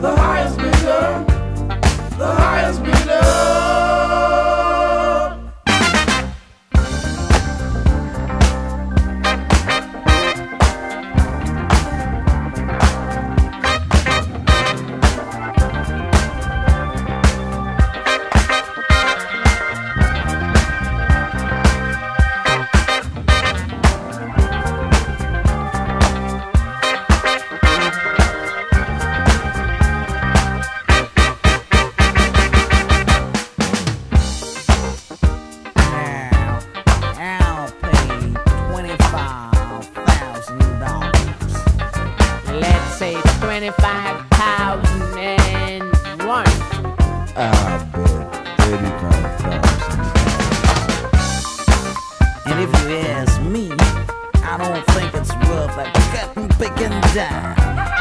the highest 25,001. I bet 35,000. And if you ask me, I don't think it's worth a cutting, picking down.